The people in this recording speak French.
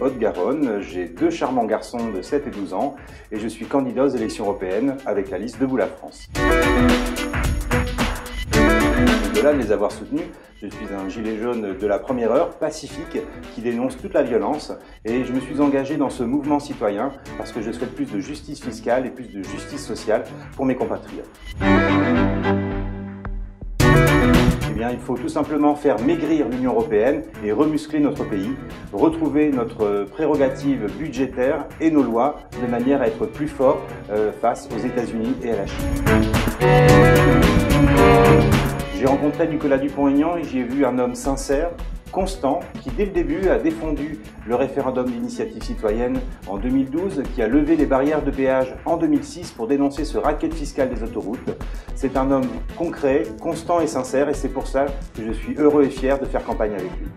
Haute-Garonne. J'ai deux charmants garçons de 7 et 12 ans et je suis candidat aux élections européennes avec la liste Debout la France. Au-delà de les avoir soutenus, je suis un gilet jaune de la première heure, pacifique, qui dénonce toute la violence et je me suis engagé dans ce mouvement citoyen parce que je souhaite plus de justice fiscale et plus de justice sociale pour mes compatriotes. Eh il faut tout simplement faire maigrir l'Union européenne et remuscler notre pays, retrouver notre prérogative budgétaire et nos lois de manière à être plus fort euh, face aux États-Unis et à la Chine. J'ai rencontré Nicolas Dupont-Aignan et j'y ai vu un homme sincère, constant, qui dès le début a défendu le référendum d'initiative citoyenne en 2012, qui a levé les barrières de péage en 2006 pour dénoncer ce racket fiscal des autoroutes. C'est un homme concret, constant et sincère et c'est pour ça que je suis heureux et fier de faire campagne avec lui.